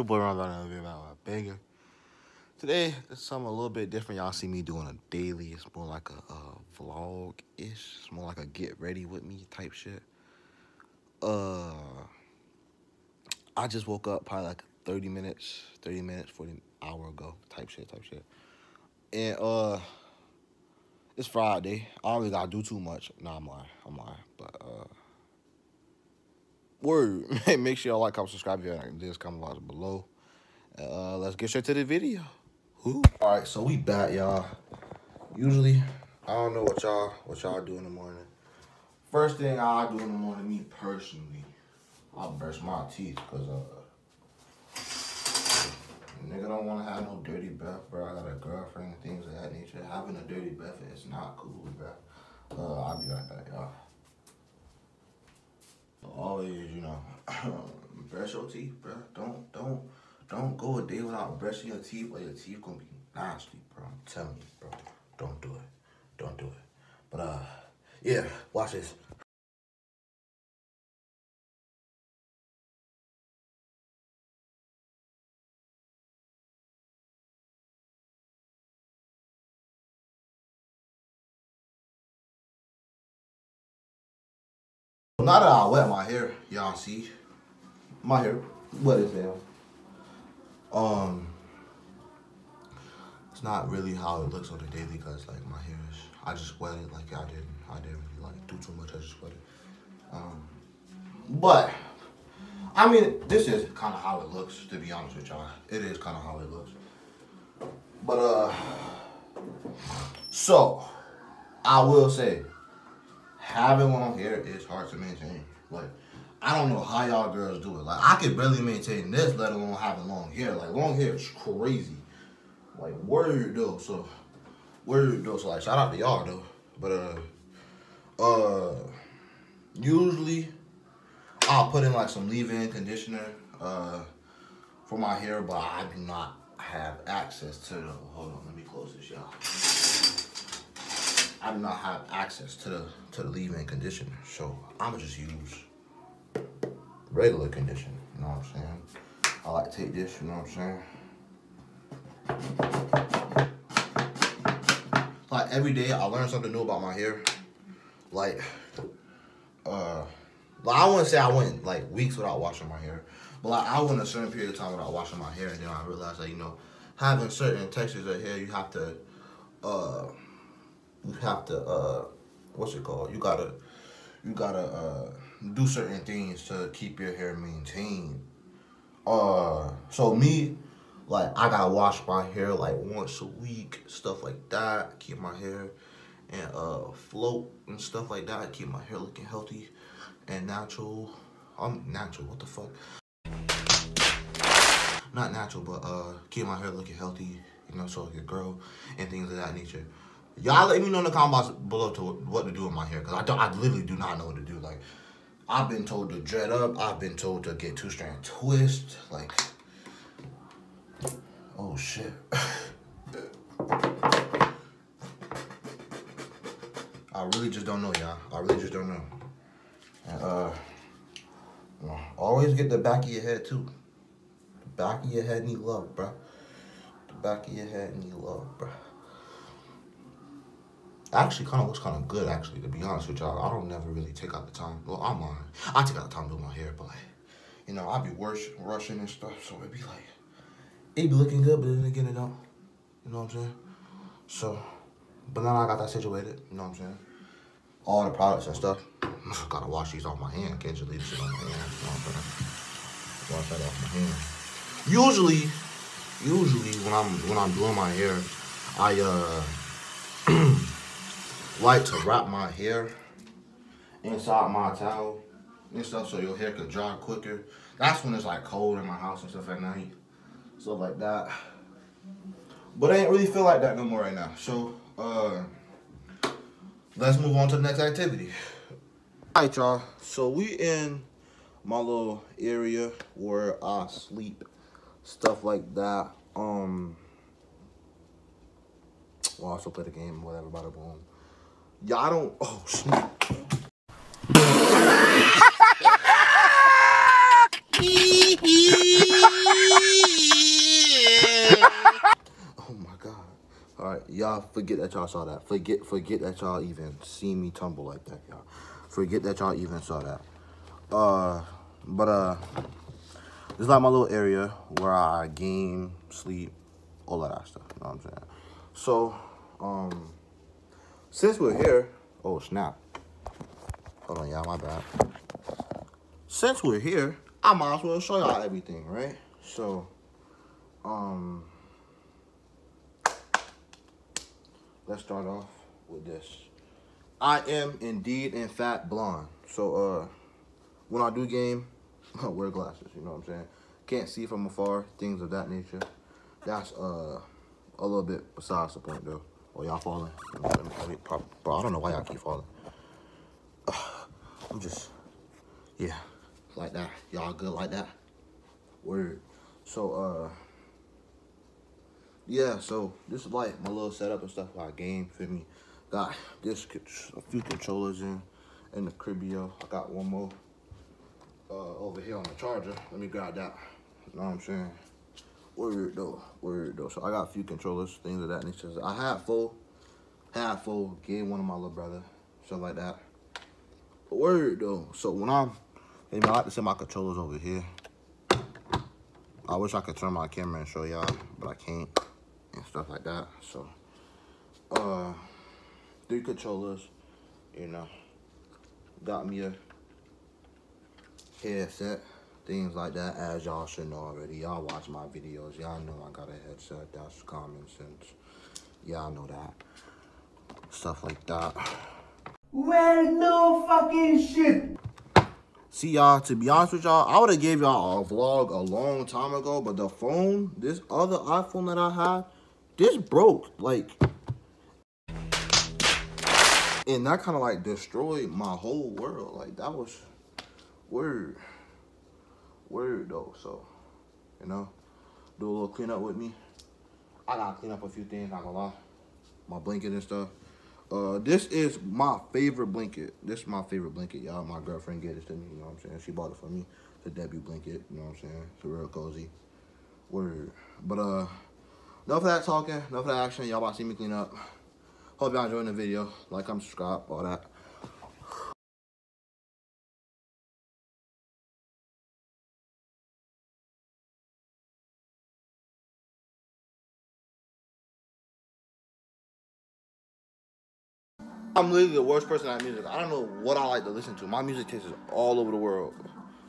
your boy Ron Van Elevate about a banger. Today, it's something a little bit different. Y'all see me doing a daily. It's more like a vlog-ish. It's more like a get ready with me type shit. Uh, I just woke up probably like 30 minutes, 30 minutes, 40 hour ago type shit, type shit. And uh, it's Friday. I really gotta do too much. Nah, I'm lying. I'm lying. But uh, word. Make sure y'all like, comment, subscribe if you like this. Comment box below. Uh, let's get straight to the video. Who? All right, so we back, y'all. Usually, I don't know what y'all what y'all do in the morning. First thing I do in the morning, me personally, I brush my teeth because uh, nigga don't want to have no dirty breath, bro. I got a girlfriend and things of that nature. Having a dirty breath is not cool, bro. Uh, I'll be right back, y'all. Always, you know, brush your teeth, bro. Don't don't don't go a day without brushing your teeth or your teeth gonna be nasty, bro. I'm telling you, bro. Don't do it. Don't do it. But uh yeah, watch this. Now that I wet my hair, y'all see, my hair wet as hell. Um, it's not really how it looks on the daily because like my hair is, I just wet it like I didn't, I didn't really like do too much. I just wet it. Um, but I mean, this is kind of how it looks. To be honest with y'all, it is kind of how it looks. But uh, so I will say, having long hair is hard to maintain. Like. I don't know how y'all girls do it. Like I could barely maintain this, let alone having long hair. Like long hair is crazy. Like word though. So word though. So like shout out to y'all though. But uh uh usually I'll put in like some leave-in conditioner uh for my hair, but I do not have access to hold on, let me close this y'all. I do not have access to the to the leave-in conditioner. So I'ma just use regular conditioner, you know what I'm saying? I like to take this, you know what I'm saying? Like every day I learn something new about my hair. Like uh like I wouldn't say I went like weeks without washing my hair. But like I went a certain period of time without washing my hair and then I realized that, you know, having certain textures of hair you have to uh you have to uh what's it called? You gotta you gotta uh do certain things to keep your hair maintained. Uh, so me, like I gotta wash my hair like once a week, stuff like that. Keep my hair and uh float and stuff like that. Keep my hair looking healthy and natural. I'm natural. What the fuck? Not natural, but uh, keep my hair looking healthy. You know, so it can grow and things of that nature. Y'all let me know in the comments below to what to do with my hair, cause I don't, I literally do not know what to do. Like, I've been told to dread up. I've been told to get two strand twist. Like, oh shit. I really just don't know, y'all. I really just don't know. And, uh, always get the back of your head too. The back of your head need love, bruh. The back of your head need love, bruh actually kind of looks kind of good, actually, to be honest with y'all. I don't never really take out the time. Well, I'm on. I take out the time to do my hair, but, like, you know, I be rush, rushing and stuff, so it be like, it be looking good, but then again, it don't. You know what I'm saying? So, but now I got that situated, you know what I'm saying? All the products and stuff. Gotta wash these off my hand. Can't just leave shit on my hand. You know what I'm? Wash that off my hand. Usually, usually when I'm when I'm doing my hair, I uh like to wrap my hair inside my towel and stuff so your hair could dry quicker. That's when it's like cold in my house and stuff at night. Stuff like that. But I ain't really feel like that no more right now. So, uh, let's move on to the next activity. All right, y'all. So we in my little area where I sleep, stuff like that. Um, well, I also play the game, whatever, bada boom. Y'all don't. Oh, snap. oh my god. Alright, y'all forget that y'all saw that. Forget forget that y'all even see me tumble like that, y'all. Forget that y'all even saw that. Uh but uh it's like my little area where I game, sleep, all that stuff. You know what I'm saying? So, um, since we're here, oh snap. Hold on, y'all, my bad. Since we're here, I might as well show y'all everything, right? So, um, let's start off with this. I am indeed, in fact, blonde. So, uh, when I do game, I wear glasses, you know what I'm saying? Can't see from afar, things of that nature. That's, uh, a little bit besides the point, though. Oh, y'all falling. Bro, I don't know why y'all keep falling. I'm just, yeah, like that. Y'all good like that? Word. So, uh, yeah, so this is like my little setup and stuff while I game, feel me? Got this, a few controllers in, in the Cribio. I got one more uh, over here on the charger. Let me grab that. You know what I'm saying? Word though, word though. So I got a few controllers, things of that nature. I had full, had full, gave one of my little brother, stuff like that. But word though. So when I'm, maybe I like to set my controllers over here. I wish I could turn my camera and show y'all, but I can't and stuff like that. So, uh, three controllers, you know, got me a headset, things like that, as y'all should know already. Y'all watch my videos, y'all know I got a headset, that's common sense. Y'all know that. Stuff like that. Well, no fucking shit. See y'all, to be honest with y'all, I would have gave y'all a vlog a long time ago, but the phone, this other iPhone that I had, this broke. Like, and that kind of like destroyed my whole world. Like, that was weird. Weird though, so, you know, do a little cleanup with me. I gotta clean up a few things, not gonna lie. My blanket and stuff. Uh, this is my favorite blanket. This is my favorite blanket, y'all. My girlfriend gave this to me, you know what I'm saying? She bought it for me. It's a debut blanket, you know what I'm saying? It's real cozy. Word. But, uh, enough of that talking, enough of that action. Y'all about to see me clean up. Hope y'all enjoying the video. Like, subscribe, all that. I'm literally the worst person at music. I don't know what I like to listen to. My music taste is all over the world.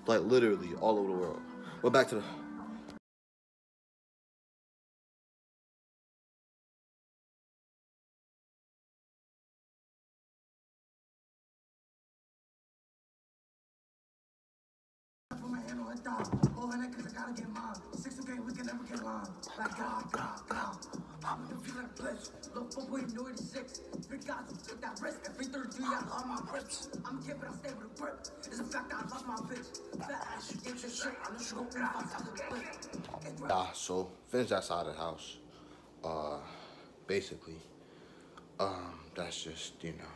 Like literally all over the world. But back to the Big guys took that risk. Every third G, I love my grips. I'm but I stay with a grip. It's a fact I love my bitch. That ass, you get your shit. I know she gon' get out of the clip. Yeah, so finish that side of the house. Uh, basically, um, that's just, you know,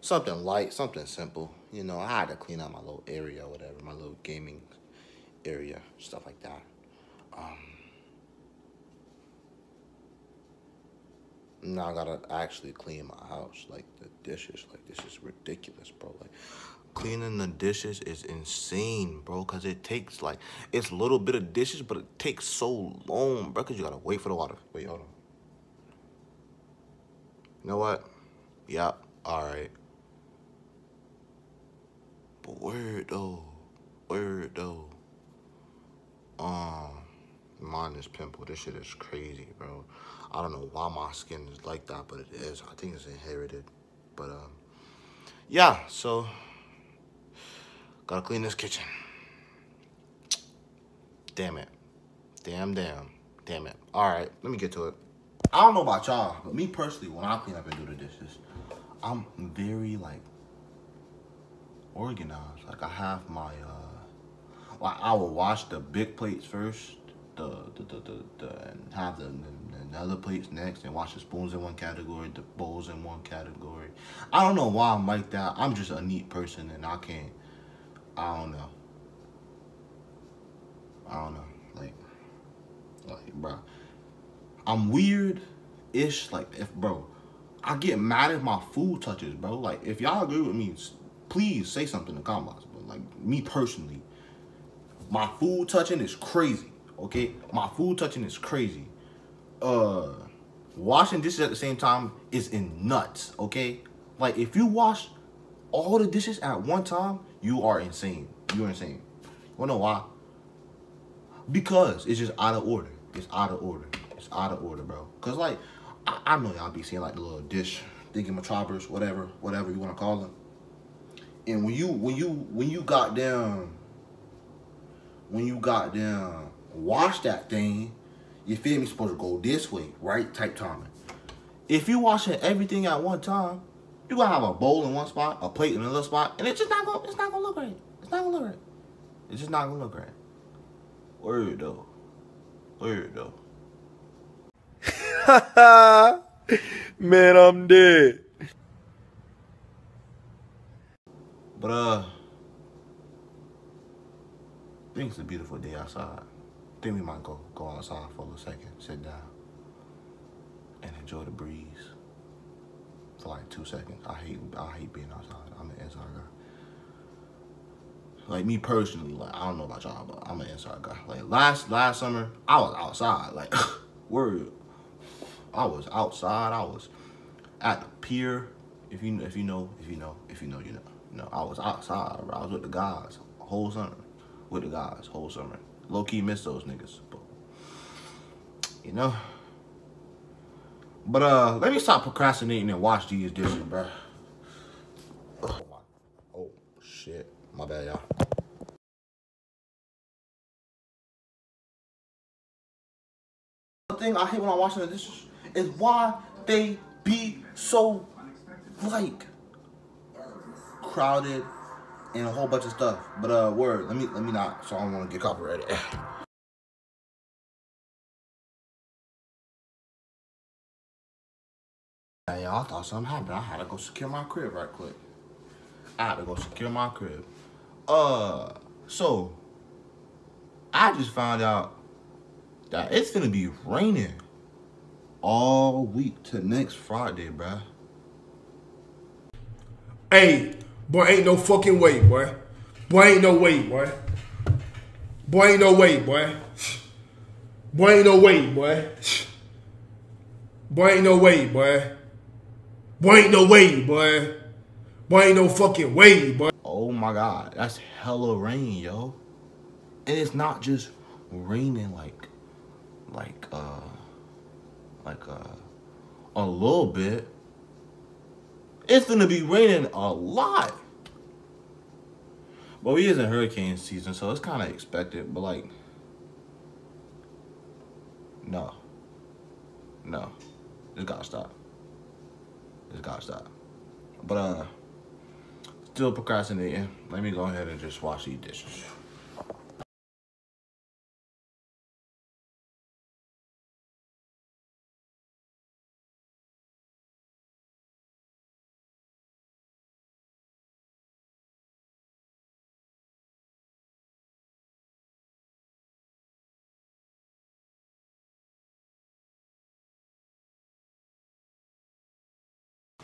something light, something simple. You know, I had to clean out my little area whatever, my little gaming area, stuff like that. Um, now I gotta actually clean my house, like the dishes. Like this is ridiculous, bro. Like cleaning the dishes is insane, bro. Cause it takes like it's a little bit of dishes, but it takes so long, bro. Cause you gotta wait for the water. Wait, hold on. You know what? Yep. All right. But word though, word though. Um, mine is pimple. This shit is crazy, bro. I don't know why my skin is like that, but it is. I think it's inherited. But, um, yeah, so, gotta clean this kitchen. Damn it. Damn, damn. Damn it. All right, let me get to it. I don't know about y'all, but me personally, when I clean up and do the dishes, I'm very, like, organized. Like, I have my, uh, like, I will wash the big plates first, the, the, the, the, and have the, the, the other plates next and wash the spoons in one category, the bowls in one category. I don't know why I'm like that. I'm just a neat person and I can't, I don't know. I don't know. Like, like, bro. I'm weird ish. Like if bro, I get mad if my food touches, bro. Like if y'all agree with me, please say something in the comments. But like me personally, my food touching is crazy. Okay, my food touching is crazy. Uh, washing dishes at the same time is in nuts. Okay, like if you wash all the dishes at one time, you are insane. You're insane. You wanna know why? Because it's just out of order. It's out of order. It's out of order, bro. Cause like I, I know y'all be seeing like the little dish thingamachoppers, whatever, whatever you wanna call them. And when you when you when you got them when you got them wash that thing, you feel me supposed to go this way, right? Type timing. If you washing everything at one time, you gonna have a bowl in one spot, a plate in another spot, and it's just not gonna it's not gonna look right. It's not gonna look right. It's just not gonna look right. Word though. Word though. Man, I'm dead. But uh I think it's a beautiful day outside. I think we might go go outside for a second, sit down, and enjoy the breeze for like two seconds. I hate I hate being outside. I'm an inside guy. Like me personally, like I don't know about y'all, but I'm an inside guy. Like last last summer, I was outside. Like word, I was outside. I was at the pier. If you if you know if you know if you know you know. No, I was outside. Bro. I was with the guys whole summer. With the guys whole summer. Low key miss those niggas, but you know. But uh, let me stop procrastinating and wash these dishes, bro. Oh, oh shit, my bad, y'all. The thing I hate when I'm washing the dishes is why they be so like crowded and a whole bunch of stuff. But uh, word, let me let me not, so I don't want to get copyrighted. Y'all, I thought something happened. I had to go secure my crib right quick. I had to go secure my crib. Uh, so I just found out that it's gonna be raining all week to next Friday, bruh. Hey, boy, ain't no fucking way, boy. Boy, ain't no way, boy. Boy, ain't no way, boy. Boy, ain't no way, boy. Boy, ain't no way, boy. Boy, ain't no way, boy. Boy, ain't no fucking way, boy. Oh my god, that's hella rain, yo. And it's not just raining like like uh like uh a little bit. It's gonna be raining a lot. But we is in hurricane season, so it's kinda expected, but like no. No. It's gotta stop. It's gotta stop. But uh Still procrastinating. Let me go ahead and just wash these dishes.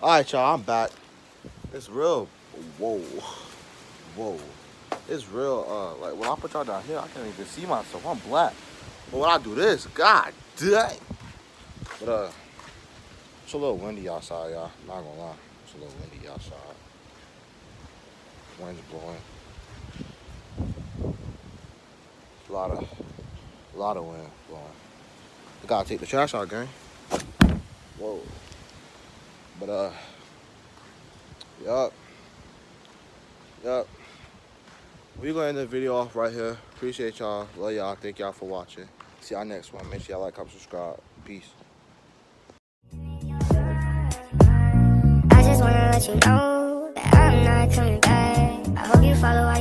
All right, y'all, I'm back. It's real. Whoa, whoa. It's real. Uh, like when I put y'all down here, I can't even see myself. I'm black. But when I do this, god dang. But uh, it's a little windy outside, y'all. Not gonna lie, it's a little windy outside. Wind's blowing. A lot of, a lot of wind blowing. I gotta take the trash out, gang. Whoa. But uh, yup, yup. We gonna end the video off right here. Appreciate y'all. Love y'all. Thank y'all for watching. See y'all next one. Make sure y'all like, comment, subscribe. Peace. I just wanna let you know that I'm not coming back. I hope you follow